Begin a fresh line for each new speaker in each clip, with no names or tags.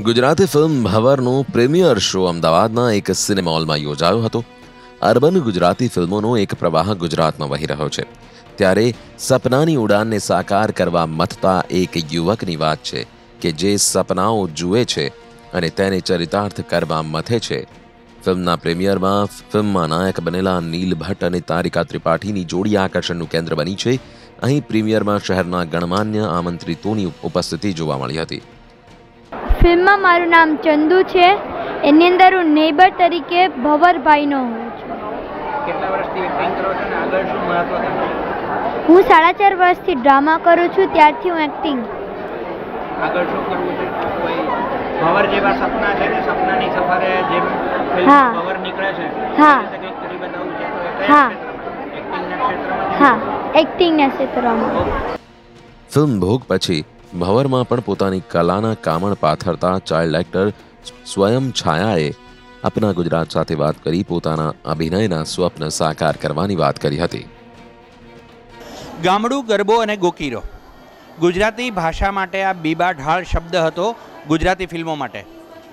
Gujarati film ભવરનો premiere show અમદાવાદના એક સિનેમા હોલમાં યોજાયો હતો. અર્બન ગુજરાતી ફિલ્મોનો એક પ્રવાહ ગુજરાતમાં વહી રહ્યો છે. ત્યારે સપનાની ઉડાનને સાકાર કરવા મથતા એક યુવકની વાત છે કે જે સપનાઓ જુએ છે અને તેને ચરિતાર્થ કરવા મથે છે. ફિલ્મના પ્રીમિયરમાં ફિલ્મમાં નાયક બનેલા નીલ ભટ્ટ અને તારિકા ત્રિપાઠીની જોડી આકર્ષણનું કેન્દ્ર બની છે. અહીં પ્રીમિયરમાં શહેરના ગણમાન્ય આમંત્રિતોની ઉપસ્થિતિ જોવા મળી હતી.
ફિલ્મમાં મારું નામ ચંદુ છે. એની અંદર હું નેબર તરીકે ભવરભાઈનો હોઉં છું.
કેટલા વર્ષથી એક્ટિંગ કરો છો અને આગળ શું મહત્વાકાંક્ષી
હું સાડા ચાર વર્ષથી ડ્રામા કરું છું ત્યારથી હું એક્ટિંગ
આગળ શું કરવું છે? ભવર જેવા સપના છે ને સપનાની સફરે જેમ
હા.
ભવર નીકળે છે?
હા. હા. હા એક્ટિંગના ક્ષેત્રમાં.
ફિલ્મ ભોગ પછી ભવરમાં પણ પોતાની કલાના કામણ પાથરતા ચાઇલ્ડ એક્ટર સ્વયં છાયાએ અપના ગુજરાત સાથે વાત કરી પોતાના અભિનયના સ્વપ્ન સાકાર કરવાની વાત કરી હતી.
ગામડું ગરબો અને ગોકીરો. ગુજરાતી ભાષા માટે આ બીબા ઢાળ શબ્દ હતો ગુજરાતી ફિલ્મો માટે.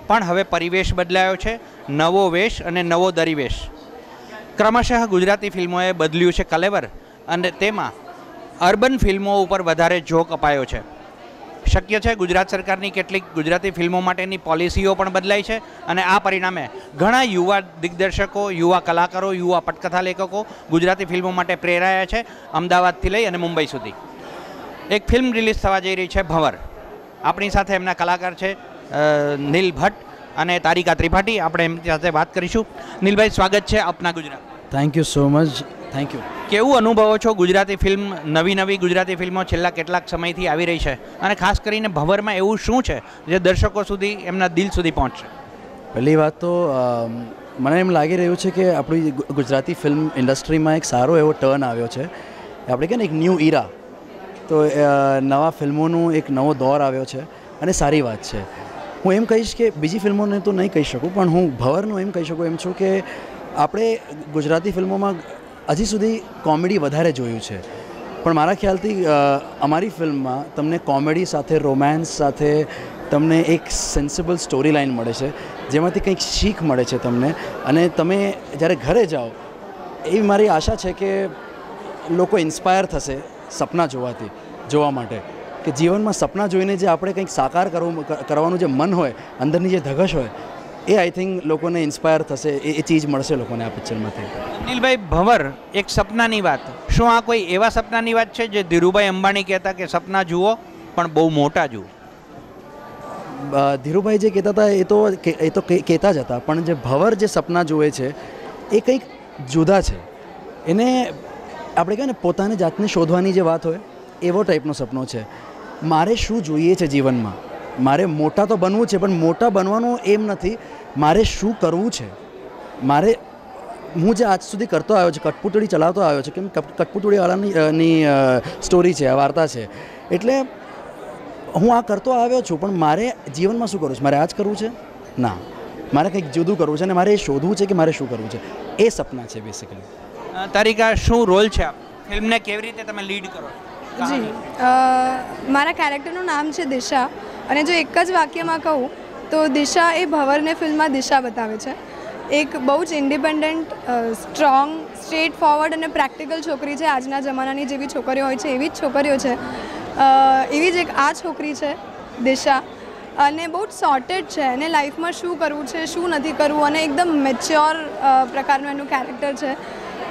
પણ હવે પરિવેશ બદલાયો છે, નવો વેશ અને નવો દરિવેશ. ક્રમશઃ ગુજરાતી ફિલ્મોએ બદલ્યું છે કલેવર અને તેમાં અર્બન ફિલ્મો ઉપર વધારે જોક અપાયો છે. શક્ય છે. ગુજરાત સરકારની કેટલીક ગુજરાતી ફિલ્મો માટેની પોલિસીઓ પણ બદલાઈ છે અને આ પરિણામે ઘણા યુવા દિગ્દર્શકો, યુવા કલાકારો, યુવા પટકથા લેખકો ગુજરાતી ફિલ્મો માટે પ્રેરાયા છે અમદાવાદથી લઈ અને મુંબઈ સુધી. એક ફિલ્મ રિલીઝ થવા જઈ રહી છે ભંવર. આપણી સાથે એમના કલાકાર છે નીલ ભટ્ટ અને તારિકા ત્રિપાઠી. આપણે એમની સાથે વાત કરીશું. નીલભાઈ, સ્વાગત છે આપના Gujarat.
Thank you so much thank you
કેવું અનુભવો છો ગુજરાતી ફિલ્મ નવી નવી ગુજરાતી ફિલ્મો છેલ્લા કેટલાક સમયથી આવી રહી છે? અને ખાસ કરીને ભંવરમાં એવું શું છે જે દર્શકો સુધી એમના દિલ સુધી પહોંચશે?
પહેલી વાત તો મને એમ લાગી રહ્યું છે કે આપણી ગુજરાતી ફિલ્મ ઇન્ડસ્ટ્રીમાં એક સારો એવો ટર્ન આવ્યો છે. આપણે કહે ને એક ન્યૂ ઇરા તો નવા ફિલ્મોનું એક નવો દોર આવ્યો છે અને સારી વાત છે. હું એમ કહીશ કે બીજી ફિલ્મોને તો નહીં કહી શકું પણ હું ભવરનું એમ કહી શકું એમ છું કે આપણે ગુજરાતી ફિલ્મોમાં હજી સુધી કોમેડી વધારે જોયું છે. પણ મારા ખ્યાલથી અમારી ફિલ્મમાં તમને કોમેડી સાથે, રોમાન્સ સાથે તમને એક સેન્સિબલ સ્ટોરી લાઇન મળે છે, જેમાંથી કંઈક શીખ મળે છે તમને. અને તમે જ્યારે ઘરે જાઓ, એવી મારી આશા છે કે લોકો ઇન્સ્પાયર થશે સપના જોવાથી, જોવા માટે. કે જીવનમાં સપના જોઈને જે આપણે કંઈક સાકાર કરવું કરવાનું જે મન હોય, અંદરની જે ધગશ હોય એ આઈ થિંક લોકોને ઇન્સ્પાયર થશે એ એ ચીજ મળશે લોકોને આ પિક્ચરમાંથી.
નીલભાઈ ભંવર એક સપનાની વાત. શું આ કોઈ એવા સપનાની વાત છે જે ધીરુભાઈ અંબાણી કહેતા કે સપના જુઓ પણ બહુ મોટા જુઓ?
ધીરુભાઈ જે કહેતા હતા એ તો એ તો કહેતા જ હતા પણ જે ભવર જે સપના જુએ છે એ કંઈક જુદા છે. એને આપણે કહે ને પોતાની જાતને શોધવાની જે વાત હોય એવો ટાઈપનો સપનો છે. મારે શું જોઈએ છે જીવનમાં? મારે મોટા તો બનવું છે પણ મોટા બનવાનું એમ નથી. મારે શું કરવું છે? મારે હું જે આજ સુધી કરતો આવ્યો છું કઠપૂતળી ચલાવતો આવ્યો છું કેમ કપ- કઠપુતળીવાળાની અ, ની અ, સ્ટોરી છે આ વાર્તા છે. એટલે હું આ કરતો આવ્યો છું પણ મારે જીવનમાં શું કરવું છે? મારે આ જ કરવું છે? ના. મારે કંઈક જુદું કરવું છે અને મારે એ શોધવું છે કે મારે શું કરવું છે? એ સપના છે બેસિકલી
તારીકા શું રોલ છે આ? ફિલ્મને કેવી રીતે તમે લીડ કરો?
જી. મારા કેરેક્ટરનું નામ છે દિશા અને જો એક જ વાક્યમાં કહું તો દિશા એ ભવરને ફિલ્મમાં દિશા બતાવે છે. એક બહુ જ ઇન્ડિપેન્ડન્ટ સ્ટ્રોંગ સ્ટ્રેટ ફોરવર્ડ અને પ્રેક્ટિકલ છોકરી છે આજના જમાનાની જેવી છોકરીઓ હોય છે, એવી જ છોકરીઓ છે. એવી જ એક આ છોકરી છે, દિશા. અને બહુ જ સોર્ટેડ છે, એને લાઈફમાં શું કરવું છે, શું નથી કરવું, અને એકદમ મેચ્યોર પ્રકારનું એનું કેરેક્ટર છે.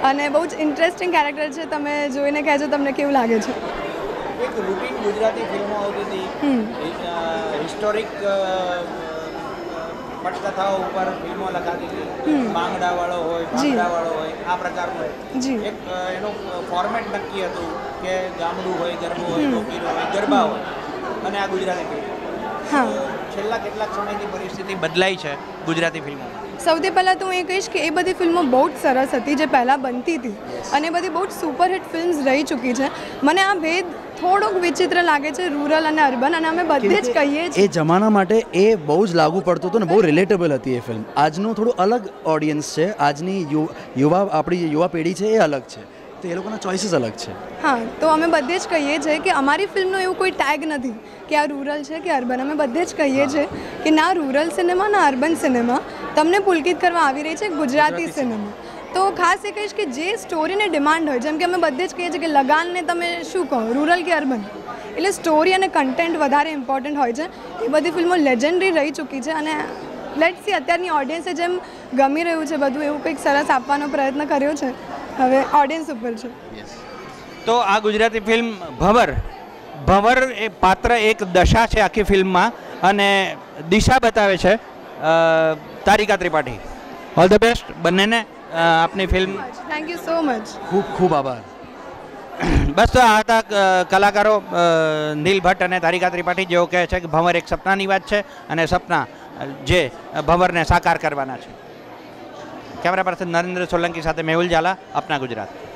અને બહુ જ ઇન્ટરેસ્ટિંગ કેરેક્ટર છે, તમે જોઈને કહેજો તમને કેવું લાગે છે.
એક રૂટીન ગુજરાતી ફિલ્મો આવતી. હતી. હિસ્ટોરિક પટકથાઓ ઉપર ફિલ્મો લખાતી હતી.
બાંગડા
વાળો હોય
જી.
ભાંગડાવાળો હોય આ પ્રકારનું. એક એનું ફોર્મેટ નક્કી હતું કે ગામડું હોય ગરબો હોય ગોકીરો હોય ગરબા હોય. અને આ ગુજરાતી ફિલ્મ.
હા.
છેલ્લા કેટલાક સમયની પરિસ્થિતિ બદલાઈ છે ગુજરાતી ફિલ્મોમાં?
સૌથી પહેલાં તો હું એ કહીશ કે એ બધી ફિલ્મો બહુ જ સરસ હતી જે પહેલાં બનતી હતી. અને એ બધી બહુ જ સુપરહિટ ફિલ્મ્સ રહી ચૂકી છે. મને આ ભેદ થોડોક વિચિત્ર લાગે છે રૂરલ અને અર્બન અને અમે બધે જ કહીએ છીએ.
એ જમાના માટે એ બહુ જ લાગુ પડતું હતું ને બહુ રિલેટેબલ હતી એ ફિલ્મ આજનું થોડું અલગ ઓડિયન્સ છે. આજની યુવા આપણી યુવા પેઢી છે એ અલગ છે. તો એ લોકોના ચોઇસીસ અલગ છે.
હા તો અમે બધે જ કહીએ છીએ કે અમારી ફિલ્મનો એવું કોઈ ટેગ નથી કે આ રૂરલ છે કે અર્બન અમે બધે જ કહીએ છીએ કે ના રૂરલ સિનેમા ના અર્બન સિનેમા તમને પુલકિત કરવા આવી રહી છે ગુજરાતી સિનેમા તો ખાસ એ કહીશ કે જે સ્ટોરીને ડિમાન્ડ હોય જેમ કે અમે બધે જ કહીએ છીએ કે લગાનને તમે શું કહો રૂરલ કે અર્બન એટલે સ્ટોરી અને કન્ટેન્ટ વધારે ઇમ્પોર્ટન્ટ હોય છે. એ બધી ફિલ્મો લેજેન્ડરી રહી ચૂકી છે અને લેટ સી અત્યારની ઓડિયન્સે જેમ ગમી રહ્યું છે બધું એવું કંઈક સરસ આપવાનો પ્રયત્ન કર્યો છે. હવે ઓડિયન્સ ઉપર છે.
તો આ ગુજરાતી ફિલ્મ ભંવર. ભંવર એ પાત્ર એક દશા છે આખી ફિલ્મમાં અને દિશા બતાવે છે Tarika Tripathi. All the best બંનેને આપની film
thank you so much
ખૂબ ખૂબ આભાર.
બસ તો આ હતા કલાકારો નીલ ભટ્ટ અને તારિકા ત્રિપાઠી જેઓ કહે છે કે ભંવર એક સપનાની વાત છે અને સપના જે ભંવરને સાકાર કરવાના છે. કેમેરા પર્સન નરેન્દ્ર સોલંકી સાથે મેહુલ ઝાલા અપના ગુજરાત.